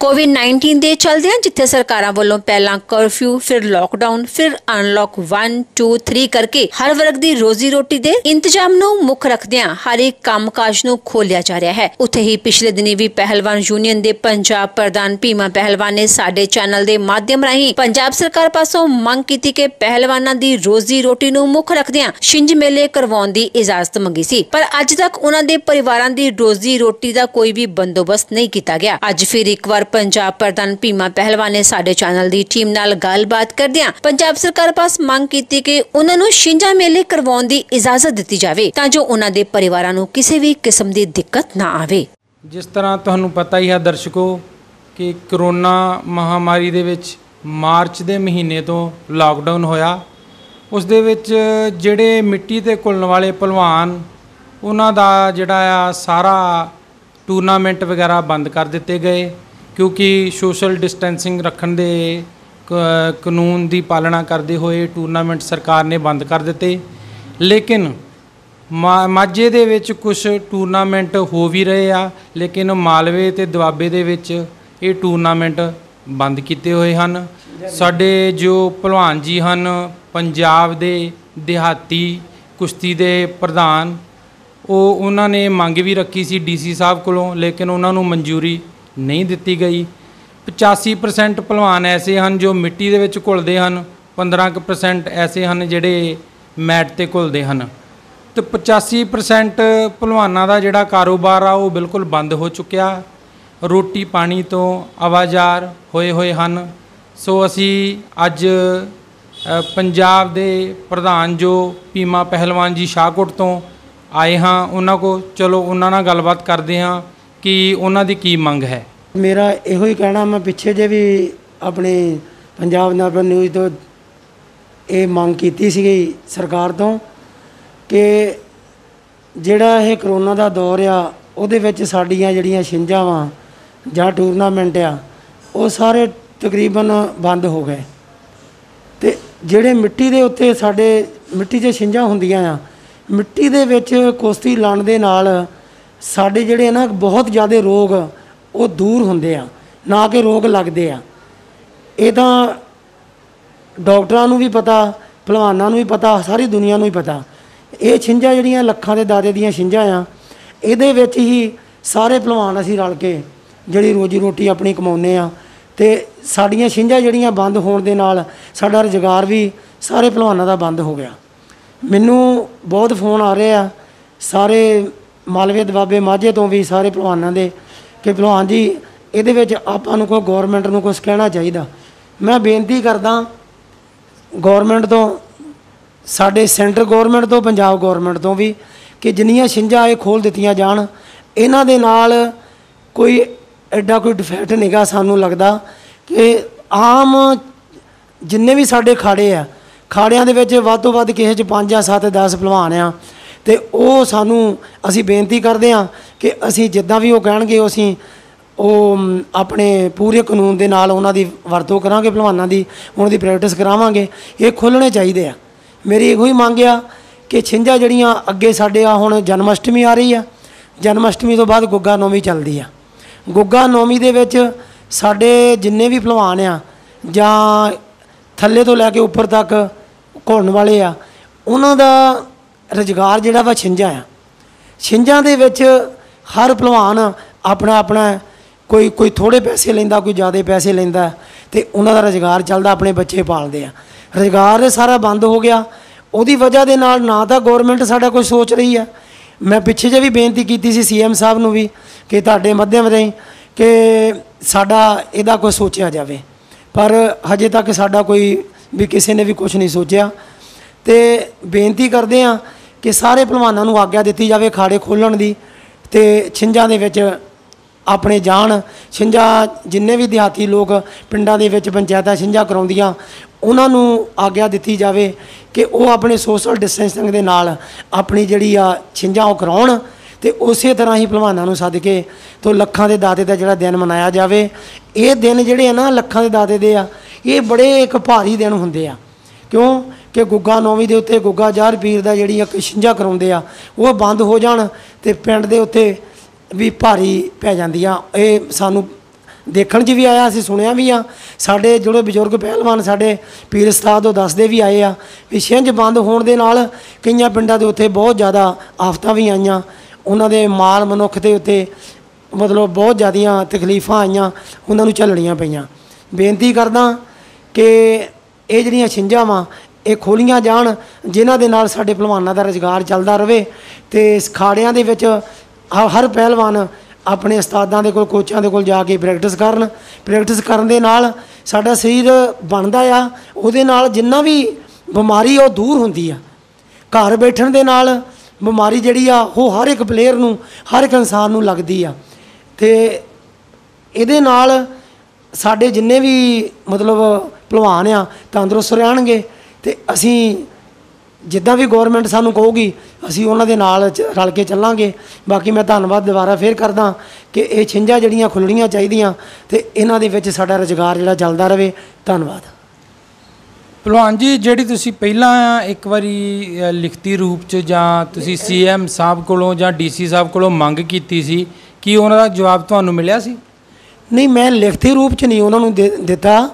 ਕੋਵਿਡ-19 ਦੇ ਚਲਦਿਆਂ ਜਿੱਥੇ ਸਰਕਾਰਾਂ ਵੱਲੋਂ ਪਹਿਲਾਂ ਕਰਫਿਊ ਫਿਰ ਲੋਕਡਾਊਨ ਫਿਰ ਅਨਲੌਕ 1 2 3 ਕਰਕੇ ਹਰ ਵਰਗ ਦੀ ਰੋਜ਼ੀ ਰੋਟੀ ਦੇ ਇੰਤਜ਼ਾਮ ਨੂੰ ਮੁੱਖ ਰੱਖਦਿਆਂ ਹਰ ਇੱਕ ਕੰਮਕਾਜ ਨੂੰ ਖੋਲਿਆ ਜਾ ਰਿਹਾ ਹੈ। ਉੱਥੇ ਹੀ ਪਿਛਲੇ ਦਿਨੀ ਵੀ ਪਹਿਲਵਾਨ ਯੂਨੀਅਨ ਦੇ ਪੰਜਾਬ ਪ੍ਰਧਾਨ ਭੀਮਾ ਪਹਿਲਵਾਨ ਨੇ ਸਾਡੇ ਚੈਨਲ ਦੇ ਮਾਧਿਅਮ ਰਾਹੀਂ ਪੰਜਾਬ ਸਰਕਾਰ ਪਾਸੋਂ ਮੰਗ ਕੀਤੀ ਕਿ ਪਹਿਲਵਾਨਾਂ ਦੀ ਰੋਜ਼ੀ ਰੋਟੀ ਨੂੰ ਮੁੱਖ ਰੱਖਦਿਆਂ ਛਿੰਝ ਮੇਲੇ ਕਰਵਾਉਣ ਦੀ ਇਜਾਜ਼ਤ ਮੰਗੀ ਸੀ। ਪਰ ਅੱਜ ਤੱਕ ਉਹਨਾਂ ਦੇ ਪਰਿਵਾਰਾਂ ਦੀ ਰੋਜ਼ੀ ਰੋਟੀ ਦਾ ਕੋਈ ਵੀ ਬੰਦੋਬਸਤ ਨਹੀਂ ਕੀਤਾ ਗਿਆ। ਅੱਜ ਫਿਰ ਇੱਕ ਵਾਰ ਪੰਜਾਬ ਪ੍ਰਧਾਨ ਭੀਮਾ ਪਹਿਲਵਾਨ ਨੇ ਸਾਡੇ ਚੈਨਲ ਦੀ ਟੀਮ ਨਾਲ ਗੱਲਬਾਤ ਕਰਦਿਆਂ ਪੰਜਾਬ ਸਰਕਾਰ ਪਾਸ ਮੰਗ ਕੀਤੀ ਕਿ ਉਹਨਾਂ ਨੂੰ ਛਿੰਝਾਂ ਮੇਲੇ ਕਰਵਾਉਣ ਦੀ ਇਜਾਜ਼ਤ ਦਿੱਤੀ ਜਾਵੇ ਤਾਂ ਜੋ ਉਹਨਾਂ ਦੇ ਪਰਿਵਾਰਾਂ ਨੂੰ ਕਿਸੇ ਵੀ ਕਿਸਮ ਦੀ ਦਿੱਕਤ ਨਾ ਆਵੇ। ਜਿਸ ਤਰ੍ਹਾਂ ਤੁਹਾਨੂੰ ਪਤਾ ਹੀ ਹੈ ਦਰਸ਼ਕੋ ਕਿ ਕਰੋਨਾ ਮਹਾਮਾਰੀ ਦੇ ਵਿੱਚ ਮਾਰਚ ਦੇ ਮਹੀਨੇ ਤੋਂ ਲਾਕਡਾਊਨ ਹੋਇਆ। ਉਸ ਦੇ ਵਿੱਚ ਜਿਹੜੇ ਮਿੱਟੀ ਤੇ ਘੁਲਣ ਵਾਲੇ ਪਹਿਲਵਾਨ, ਉਹਨਾਂ ਦਾ ਜਿਹੜਾ ਆ ਸਾਰਾ ਟੂਰਨਾਮੈਂਟ ਵਗੈਰਾ ਬੰਦ ਕਰ ਦਿੱਤੇ ਗਏ। ਕਿਉਂਕਿ ਸੋਸ਼ਲ ਡਿਸਟੈਂਸਿੰਗ ਰੱਖਣ ਦੇ ਕ- ਕਾਨੂੰਨ ਦੀ ਪਾਲਣਾ ਕਰਦੇ ਹੋਏ ਟੂਰਨਾਮੈਂਟ ਸਰਕਾਰ ਨੇ ਬੰਦ ਕਰ ਦਿੱਤੇ। ਲੇਕਿਨ ਮਾ- ਮਾਝੇ ਦੇ ਵਿੱਚ ਕੁਝ ਟੂਰਨਾਮੈਂਟ ਹੋ ਵੀ ਰਹੇ ਆ, ਲੇਕਿਨ ਮਾਲਵੇ ਤੇ ਦੁਆਬੇ ਦੇ ਵਿੱਚ ਇਹ ਟੂਰਨਾਮੈਂਟ ਬੰਦ ਕੀਤੇ ਹੋਏ ਹਨ। ਸਾਡੇ ਜੋ ਭਲਵਾਨ ਜੀ ਹਨ, ਪੰਜਾਬ ਦੇ ਦਿਹਾਤੀ ਕੁਸ਼ਤੀ ਦੇ ਪ੍ਰਧਾਨ, ਉਹ ਉਹਨਾਂ ਨੇ ਮੰਗ ਵੀ ਰੱਖੀ ਸੀ ਡੀਸੀ ਸਾਹਿਬ ਕੋਲੋਂ, ਲੇਕਿਨ ਉਹਨਾਂ ਨੂੰ ਮਨਜ਼ੂਰੀ ਨਹੀਂ ਦਿੱਤੀ ਗਈ। 85% ਭਲਵਾਨ ਐਸੇ ਹਨ ਜੋ ਮਿੱਟੀ ਦੇ ਵਿੱਚ ਘੁਲਦੇ ਹਨ। 15% ਐਸੇ ਹਨ ਜਿਹੜੇ ਮੈਟ ਤੇ ਘੁਲਦੇ ਹਨ। ਤੇ 85% ਭਲਵਾਨਾਂ ਦਾ ਜਿਹੜਾ ਕਾਰੋਬਾਰ ਆ, ਉਹ ਬਿਲਕੁਲ ਬੰਦ ਹੋ ਚੁੱਕਿਆ। ਰੋਟੀ ਪਾਣੀ ਤੋਂ ਆਵਾਜ਼ਾਰ ਹੋਏ ਹੋਏ ਹਨ। ਸੋ ਅਸੀਂ ਅੱਜ ਪੰਜਾਬ ਦੇ ਪ੍ਰਧਾਨ ਜੋ ਪੀਮਾ ਪਹਿਲਵਾਨ ਜੀ ਸ਼ਾਹਕੋਟ ਤੋਂ ਆਏ ਹਾਂ, ਉਹਨਾਂ ਕੋ ਚਲੋ ਉਹਨਾਂ ਨਾਲ ਗੱਲਬਾਤ ਕਰਦੇ ਹਾਂ। ਕਿ ਉਹਨਾਂ ਦੀ ਕੀ ਮੰਗ ਹੈ? ਮੇਰਾ ਇਹੋ ਹੀ ਕਹਿਣਾ, ਮੈਂ ਪਿੱਛੇ ਜੇ ਵੀ ਆਪਣੇ ਪੰਜਾਬ ਨਰਬਰ ਨਿਊਜ਼ ਤੋਂ ਇਹ ਮੰਗ ਕੀਤੀ ਸੀਗੀ ਸਰਕਾਰ ਤੋਂ ਕਿ ਜਿਹੜਾ ਇਹ ਕਰੋਨਾ ਦਾ ਦੌਰ ਆ, ਉਹਦੇ ਵਿੱਚ ਸਾਡੀਆਂ ਜਿਹੜੀਆਂ ਛਿੰਝਾਂ ਵਾਂ ਜਾਂ ਟੂਰਨਾਮੈਂਟ ਆ, ਉਹ ਸਾਰੇ ਤਕਰੀਬਨ ਬੰਦ ਹੋ ਗਏ। ਤੇ ਜਿਹੜੇ ਮਿੱਟੀ ਦੇ ਉੱਤੇ ਸਾਡੇ, ਮਿੱਟੀ 'ਚ ਛਿੰਝਾਂ ਹੁੰਦੀਆਂ ਆ, ਮਿੱਟੀ ਦੇ ਵਿੱਚ ਕੁਸ਼ਤੀ ਲੜਨ ਦੇ ਨਾਲ ਸਾਡੇ ਜਿਹੜੇ ਨਾ ਬਹੁਤ ਜ਼ਿਆਦਾ ਰੋਗ ਉਹ ਦੂਰ ਹੁੰਦੇ ਆ, ਨਾ ਕਿ ਰੋਗ ਲੱਗਦੇ ਆ। ਇਹ ਤਾਂ ਡਾਕਟਰਾਂ ਨੂੰ ਵੀ ਪਤਾ, ਭਲਵਾਨਾਂ ਨੂੰ ਵੀ ਪਤਾ, ਸਾਰੀ ਦੁਨੀਆ ਨੂੰ ਵੀ ਪਤਾ। ਇਹ ਛਿੰਝਾਂ ਜਿਹੜੀਆਂ ਲੱਖਾਂ ਦੇ ਦਾਦੇ ਦੀਆਂ ਛਿੰਝਾਂ ਆ, ਇਹਦੇ ਵਿੱਚ ਹੀ ਸਾਰੇ ਭਲਵਾਨ ਅਸੀਂ ਰਲ ਕੇ ਜਿਹੜੀ ਰੋਜੀ ਰੋਟੀ ਆਪਣੀ ਕਮਾਉਂਦੇ ਆ ਤੇ ਸਾਡੀਆਂ ਛਿੰਝਾਂ ਜਿਹੜੀਆਂ ਬੰਦ ਹੋਣ ਦੇ ਨਾਲ ਸਾਡਾ ਰੁਜ਼ਗਾਰ ਵੀ ਸਾਰੇ ਭਲਵਾਨਾਂ ਦਾ ਬੰਦ ਹੋ ਗਿਆ। ਮੈਨੂੰ ਬਹੁਤ ਫੋਨ ਆ ਰਹੇ ਆ, ਸਾਰੇ ਮਾਲਵੇ ਦਬਾਬੇ ਮਾਝੇ ਤੋਂ ਵੀ ਸਾਰੇ ਭਲਵਾਨਾਂ ਦੇ ਕਿ ਭਲਵਾਨ ਜੀ, ਇਹਦੇ ਵਿੱਚ ਆਪਾਂ ਨੂੰ ਕੋਈ ਗਵਰਨਮੈਂਟ ਨੂੰ ਕੁਝ ਕਹਿਣਾ ਚਾਹੀਦਾ। ਮੈਂ ਬੇਨਤੀ ਕਰਦਾ ਗਵਰਨਮੈਂਟ ਤੋਂ, ਸਾਡੇ ਸੈਂਟਰ ਗਵਰਨਮੈਂਟ ਤੋਂ, ਪੰਜਾਬ ਗਵਰਨਮੈਂਟ ਤੋਂ ਵੀ, ਕਿ ਜਿੰਨੀਆਂ ਛਿੰਝਾਂ ਇਹ ਖੋਲ ਦਿੱਤੀਆਂ ਜਾਣ, ਇਹਨਾਂ ਦੇ ਨਾਲ ਕੋਈ ਐਡਾ ਕੋਈ ਡਿਫੈਕਟ ਨਹੀਂਗਾ ਸਾਨੂੰ ਲੱਗਦਾ ਕਿ ਆਮ ਜਿੰਨੇ ਵੀ ਸਾਡੇ ਖਾੜੇ ਆ, ਖਾੜਿਆਂ ਦੇ ਵਿੱਚ ਵੱਧ ਤੋਂ ਵੱਧ ਕਿਸੇ 'ਚ 5 ਜਾਂ 7 10 ਭਲਵਾਨ ਆ ਤੇ ਉਹ ਸਾਨੂੰ, ਅਸੀਂ ਬੇਨਤੀ ਕਰਦੇ ਹਾਂ ਕਿ ਅਸੀਂ ਜਿੱਦਾਂ ਵੀ ਉਹ ਕਹਿਣਗੇ, ਉਹ ਅਸੀਂ, ਉਹ ਆਪਣੇ ਪੂਰੇ ਕਾਨੂੰਨ ਦੇ ਨਾਲ ਉਹਨਾਂ ਦੀ ਵਰਤੋਂ ਕਰਾਂਗੇ, ਭਲਵਾਨਾਂ ਦੀ, ਉਹਨਾਂ ਦੀ ਪ੍ਰੈਕਟਿਸ ਕਰਾਵਾਂਗੇ। ਇਹ ਖੋਲ੍ਹਣੇ ਚਾਹੀਦੇ ਆ। ਮੇਰੀ ਇਹੋ ਹੀ ਮੰਗ ਆ ਕਿ ਛਿੰਝਾਂ ਜਿਹੜੀਆਂ ਅੱਗੇ ਸਾਡੇ ਆ ਹੁਣ ਜਨਮ ਅਸ਼ਟਮੀ ਆ ਰਹੀ ਆ ਜਨਮ ਅਸ਼ਟਮੀ ਤੋਂ ਬਾਅਦ ਗੁੱਗਾ ਨੌਮੀ ਚੱਲਦੀ ਆ। ਗੁੱਗਾ ਨੌਮੀ ਦੇ ਵਿੱਚ ਸਾਡੇ ਜਿੰਨੇ ਵੀ ਭਲਵਾਨ ਆ, ਜਾਂ ਥੱਲੇ ਤੋਂ ਲੈ ਕੇ ਉੱਪਰ ਤੱਕ ਘੁੰਮਣ ਵਾਲੇ ਆ, ਉਹਨਾਂ ਦਾ ਰੁਜ਼ਗਾਰ ਜਿਹੜਾ ਵਾ ਛਿੰਝਾਂ ਆ। ਛਿੰਝਾਂ ਦੇ ਵਿੱਚ ਹਰ ਭਲਵਾਨ ਆਪਣਾ ਆਪਣਾ ਕੋਈ ਕੋਈ ਥੋੜੇ ਪੈਸੇ ਲੈਂਦਾ, ਕੋਈ ਜ਼ਿਆਦਾ ਪੈਸੇ ਲੈਂਦਾ, ਤੇ ਉਹਨਾਂ ਦਾ ਰੁਜ਼ਗਾਰ ਚੱਲਦਾ, ਆਪਣੇ ਬੱਚੇ ਪਾਲਦੇ ਆ। ਰੁਜ਼ਗਾਰ ਸਾਰਾ ਬੰਦ ਹੋ ਗਿਆ। ਉਹਦੀ ਵਜ੍ਹਾ ਦੇ ਨਾਲ ਨਾ ਤਾਂ ਗਵਰਨਮੈਂਟ ਸਾਡਾ ਕੋਈ ਸੋਚ ਰਹੀ ਆ। ਮੈਂ ਪਿੱਛੇ ਜੇ ਵੀ ਬੇਨਤੀ ਕੀਤੀ ਸੀ ਸੀਐਮ ਸਾਹਿਬ ਨੂੰ ਵੀ, ਕਿ ਤੁਹਾਡੇ ਮਾਧਿਅਮ ਰਾਹੀਂ ਕਿ ਸਾਡਾ ਇਹਦਾ ਕੋਈ ਸੋਚਿਆ ਜਾਵੇ। ਪਰ ਹਜੇ ਤੱਕ ਸਾਡਾ ਕੋਈ, ਵੀ ਕਿਸੇ ਨੇ ਵੀ ਕੁਝ ਨਹੀਂ ਸੋਚਿਆ। ਤੇ ਬੇਨਤੀ ਕਰਦੇ ਆ ਕਿ ਸਾਰੇ ਭਲਵਾਨਾਂ ਨੂੰ ਆਗਿਆ ਦਿੱਤੀ ਜਾਵੇ ਖਾੜੇ ਖੋਲਣ ਦੀ ਤੇ ਛਿੰਝਾਂ ਦੇ ਵਿੱਚ ਆਪਣੇ ਜਾਣ ਛਿੰਝਾਂ ਜਿੰਨੇ ਵੀ ਦਿਹਾਤੀ ਲੋਕ ਪਿੰਡਾਂ ਦੇ ਵਿੱਚ ਪੰਚਾਇਤਾਂ ਛਿੰਝਾਂ ਕਰਾਉਂਦੀਆਂ, ਉਹਨਾਂ ਨੂੰ ਆਗਿਆ ਦਿੱਤੀ ਜਾਵੇ ਕਿ ਉਹ ਆਪਣੇ ਸੋਸ਼ਲ ਡਿਸਟੈਂਸਿੰਗ ਦੇ ਨਾਲ ਆਪਣੀ ਜਿਹੜੀ ਆ ਛਿੰਝਾਂ ਉਹ ਕਰਾਉਣ ਤੇ ਉਸੇ ਤਰ੍ਹਾਂ ਹੀ ਭਲਵਾਨਾਂ ਨੂੰ ਸੱਦ ਕੇ ਤੋਂ ਲੱਖਾਂ ਦੇ ਦਾਤੇ ਦਾ ਜਿਹੜਾ ਦਿਨ ਮਨਾਇਆ ਜਾਵੇ। ਇਹ ਦਿਨ ਜਿਹੜੇ ਆ ਨਾ ਲੱਖਾਂ ਦੇ ਦਾਤੇ ਦੇ ਆ, ਇਹ ਬੜੇ ਇੱਕ ਭਾਰੀ ਦਿਨ ਹੁੰਦੇ ਆ। ਕਿਉਂ? ਕਿ ਗੁੱਗਾ ਨੌਵੀਂ ਦੇ ਉੱਤੇ ਗੁੱਗਾ ਜਾਰ ਪੀਰ ਦਾ ਜਿਹੜੀਆਂ ਇੱਕ ਛਿੰਝਾਂ ਕਰਾਉਂਦੇ ਆ, ਉਹ ਬੰਦ ਹੋ ਜਾਣ ਤੇ ਪਿੰਡ ਦੇ ਉੱਤੇ ਵੀ ਭਾਰੀ ਪੈ ਜਾਂਦੀਆਂ। ਇਹ ਸਾਨੂੰ ਦੇਖਣ 'ਚ ਵੀ ਆਇਆ, ਅਸੀਂ ਸੁਣਿਆ ਵੀ ਆ। ਸਾਡੇ ਜਿਹੜੇ ਬਜ਼ੁਰਗ ਪਹਿਲਵਾਨ ਸਾਡੇ ਪੀਰ ਉਸਤਾਦ ਉਹ ਦੱਸਦੇ ਵੀ ਆਏ ਆ ਵੀ ਛਿੰਝ ਬੰਦ ਹੋਣ ਦੇ ਨਾਲ ਕਈਆਂ ਪਿੰਡਾਂ ਦੇ ਉੱਤੇ ਬਹੁਤ ਜ਼ਿਆਦਾ ਆਫਤਾਂ ਵੀ ਆਈਆਂ। ਉਹਨਾਂ ਦੇ ਮਾਲ ਮਨੁੱਖ ਦੇ ਉੱਤੇ ਮਤਲਬ ਬਹੁਤ ਜ਼ਿਆਦੀਆਂ ਤਕਲੀਫਾਂ ਆਈਆਂ, ਉਹਨਾਂ ਨੂੰ ਝੱਲਣੀਆਂ ਪਈਆਂ। ਬੇਨਤੀ ਕਰਦਾ ਕਿ ਇਹ ਜਿਹੜੀਆਂ ਛਿੰਝਾਂ ਵਾਂ ਇਹ ਖੋਲੀਆਂ ਜਾਣ, ਜਿਨ੍ਹਾਂ ਦੇ ਨਾਲ ਸਾਡੇ ਪਹਿਲਵਾਨਾਂ ਦਾ ਰੁਜ਼ਗਾਰ ਚੱਲਦਾ ਰਹੇ ਤੇ ਇਸ ਖਾੜਿਆਂ ਦੇ ਵਿੱਚ ਹਰ ਪਹਿਲਵਾਨ ਆਪਣੇ ਉਸਤਾਦਾਂ ਦੇ ਕੋਲ, ਕੋਚਾਂ ਦੇ ਕੋਲ ਜਾ ਕੇ ਪ੍ਰੈਕਟਿਸ ਕਰਨ। ਪ੍ਰੈਕਟਿਸ ਕਰਨ ਦੇ ਨਾਲ ਸਾਡਾ ਸਰੀਰ ਬਣਦਾ ਆ। ਉਹਦੇ ਨਾਲ ਜਿੰਨਾ ਵੀ ਬਿਮਾਰੀ ਉਹ ਦੂਰ ਹੁੰਦੀ ਆ। ਘਰ ਬੈਠਣ ਦੇ ਨਾਲ ਬਿਮਾਰੀ ਜਿਹੜੀ ਆ, ਉਹ ਹਰ ਇੱਕ ਪਲੇਅਰ ਨੂੰ, ਹਰ ਇੱਕ ਇਨਸਾਨ ਨੂੰ ਲੱਗਦੀ ਆ। ਤੇ ਇਹਦੇ ਨਾਲ ਸਾਡੇ ਜਿੰਨੇ ਵੀ ਮਤਲਬ ਭਲਵਾਨ ਆ, ਤੰਦਰੁਸਤ ਰਹਿਣਗੇ। ਤੇ ਅਸੀਂ ਜਿੱਦਾਂ ਵੀ ਗਵਰਨਮੈਂਟ ਸਾਨੂੰ ਕਹੂਗੀ ਅਸੀਂ ਉਹਨਾਂ ਦੇ ਨਾਲ ਰਲ ਕੇ ਚੱਲਾਂਗੇ। ਬਾਕੀ ਮੈਂ ਧੰਨਵਾਦ ਦੁਬਾਰਾ ਫੇਰ ਕਰਦਾ ਕਿ ਇਹ ਛਿੰਝਾਂ ਜਿਹੜੀਆਂ ਖੁੱਲਣੀਆਂ ਚਾਹੀਦੀਆਂ ਤੇ ਇਹਨਾਂ ਦੇ ਵਿੱਚ ਸਾਡਾ ਰੁਜ਼ਗਾਰ ਜਿਹੜਾ ਚੱਲਦਾ ਰਵੇ। ਧੰਨਵਾਦ। ਭਲਵਾਨ ਜੀ ਜਿਹੜੀ ਤੁਸੀਂ ਪਹਿਲਾਂ ਇੱਕ ਵਾਰੀ ਲਿਖਤੀ ਰੂਪ ਚ ਜਾਂ ਤੁਸੀਂ ਸੀਐਮ ਸਾਹਿਬ ਕੋਲੋਂ ਜਾਂ ਡੀਸੀ ਸਾਹਿਬ ਕੋਲੋਂ ਮੰਗ ਕੀਤੀ ਸੀ ਕੀ ਉਹਨਾਂ ਦਾ ਜਵਾਬ ਤੁਹਾਨੂੰ ਮਿਲਿਆ ਸੀ? ਨਹੀਂ ਮੈਂ ਲਿਖਤੀ ਰੂਪ ਚ ਨਹੀਂ ਉਹਨਾਂ ਨੂੰ ਦਿੱਤਾ।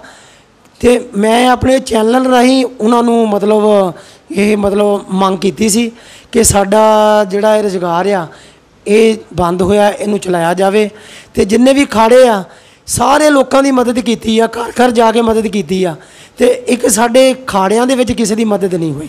ਤੇ ਮੈਂ ਆਪਣੇ ਚੈਨਲ ਰਾਹੀਂ ਉਹਨਾਂ ਨੂੰ ਮਤਲਬ ਇਹ ਮਤਲਬ ਮੰਗ ਕੀਤੀ ਸੀ ਕਿ ਸਾਡਾ ਜਿਹੜਾ ਇਹ ਰੁਜ਼ਗਾਰ ਆ, ਇਹ ਬੰਦ ਹੋਇਆ, ਇਹਨੂੰ ਚਲਾਇਆ ਜਾਵੇ। ਤੇ ਜਿੰਨੇ ਵੀ ਖਾੜੇ ਆ, ਸਾਰੇ ਲੋਕਾਂ ਦੀ ਮਦਦ ਕੀਤੀ ਆ, ਘਰ ਘਰ ਜਾ ਕੇ ਮਦਦ ਕੀਤੀ ਆ। ਤੇ ਇੱਕ ਸਾਡੇ ਖਾੜਿਆਂ ਦੇ ਵਿੱਚ ਕਿਸੇ ਦੀ ਮਦਦ ਨਹੀਂ ਹੋਈ।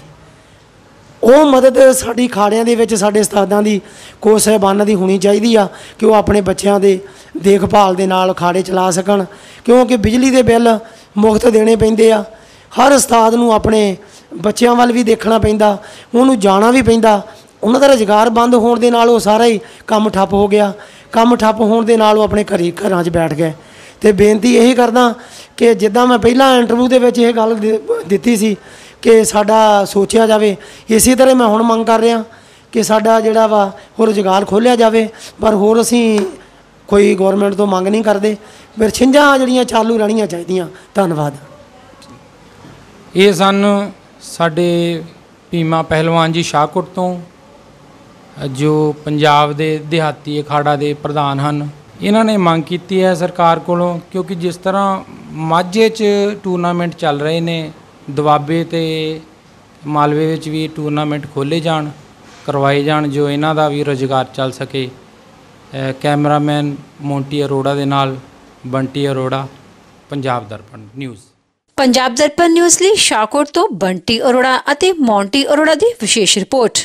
ਉਹ ਮਦਦ ਸਾਡੀ ਖਾੜਿਆਂ ਦੇ ਵਿੱਚ ਸਾਡੇ ਉਸਤਾਦਾਂ ਦੀ ਕੋ ਸਾਹਿਬਾਨਾਂ ਦੀ ਹੋਣੀ ਚਾਹੀਦੀ ਆ ਕਿ ਉਹ ਆਪਣੇ ਬੱਚਿਆਂ ਦੇ ਦੇਖਭਾਲ ਦੇ ਨਾਲ ਖਾੜੇ ਚਲਾ ਸਕਣ। ਕਿਉਂਕਿ ਬਿਜਲੀ ਦੇ ਬਿੱਲ ਮੁਫਤ ਦੇਣੇ ਪੈਂਦੇ ਆ। ਹਰ ਉਸਤਾਦ ਨੂੰ ਆਪਣੇ ਬੱਚਿਆਂ ਵੱਲ ਵੀ ਦੇਖਣਾ ਪੈਂਦਾ, ਉਹਨੂੰ ਜਾਣਾ ਵੀ ਪੈਂਦਾ। ਉਹਨਾਂ ਦਾ ਰੁਜ਼ਗਾਰ ਬੰਦ ਹੋਣ ਦੇ ਨਾਲ ਉਹ ਸਾਰਾ ਹੀ ਕੰਮ ਠੱਪ ਹੋ ਗਿਆ। ਕੰਮ ਠੱਪ ਹੋਣ ਦੇ ਨਾਲ ਉਹ ਆਪਣੇ ਘਰੀ ਘਰਾਂ 'ਚ ਬੈਠ ਗਏ। ਤੇ ਬੇਨਤੀ ਇਹੀ ਕਰਦਾ ਕਿ ਜਿੱਦਾਂ ਮੈਂ ਪਹਿਲਾਂ ਇੰਟਰਵਿਊ ਦੇ ਵਿੱਚ ਇਹ ਗੱਲ ਦਿੱਤੀ ਸੀ ਕਿ ਸਾਡਾ ਸੋਚਿਆ ਜਾਵੇ, ਇਸੇ ਤਰ੍ਹਾਂ ਮੈਂ ਹੁਣ ਮੰਗ ਕਰ ਰਿਹਾ ਕਿ ਸਾਡਾ ਜਿਹੜਾ ਵਾ ਉਹ ਰੁਜ਼ਗਾਰ ਖੋਲ੍ਹਿਆ ਜਾਵੇ। ਪਰ ਹੋਰ ਅਸੀਂ ਕੋਈ ਗਵਰਨਮੈਂਟ ਤੋਂ ਮੰਗ ਨਹੀਂ ਕਰਦੇ। ਫਿਰ ਛਿੰਝਾਂ ਜਿਹੜੀਆਂ ਚਾਲੂ ਰਹਿਣੀਆਂ ਚਾਹੀਦੀਆਂ। ਧੰਨਵਾਦ। ਇਹ ਸਨ ਸਾਡੇ ਭੀਮਾ ਪਹਿਲਵਾਨ ਜੀ ਸ਼ਾਹਕੋਟ ਤੋਂ, ਜੋ ਪੰਜਾਬ ਦੇ ਦਿਹਾਤੀ ਅਖਾੜਾ ਦੇ ਪ੍ਰਧਾਨ ਹਨ। ਇਹਨਾਂ ਨੇ ਮੰਗ ਕੀਤੀ ਹੈ ਸਰਕਾਰ ਕੋਲੋਂ, ਕਿਉਂਕਿ ਜਿਸ ਤਰ੍ਹਾਂ ਮਾਝੇ 'ਚ ਟੂਰਨਾਮੈਂਟ ਚੱਲ ਰਹੇ ਨੇ, ਦੁਆਬੇ ਤੇ ਮਾਲਵੇ ਵਿੱਚ ਵੀ ਟੂਰਨਾਮੈਂਟ ਖੋਲੇ ਜਾਣ, ਕਰਵਾਏ ਜਾਣ, ਜੋ ਇਹਨਾਂ ਦਾ ਵੀ ਰੁਜ਼ਗਾਰ ਚੱਲ ਸਕੇ। ਕੈਮਰਾਮੈਨ ਮੋਂਟੀ ਅਰੋੜਾ ਦੇ ਨਾਲ ਬੰਟੀ ਅਰੋੜਾ, ਪੰਜਾਬ ਦਰਪਣ ਨਿਊਜ਼। ਪੰਜਾਬ ਦਰਪਣ ਨਿਊਜ਼ ਲਈ ਸ਼ਾਹਕੋਟ ਤੋਂ ਬੰਟੀ ਅਰੋੜਾ ਅਤੇ ਮੌਂਟੀ ਅਰੋੜਾ ਦੀ ਵਿਸ਼ੇਸ਼ ਰਿਪੋਰਟ।